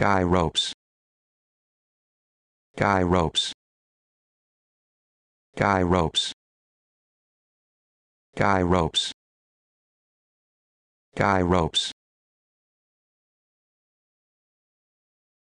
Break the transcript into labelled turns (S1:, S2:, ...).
S1: Guy ropes. Guy ropes. Guy ropes. Guy ropes. Guy ropes.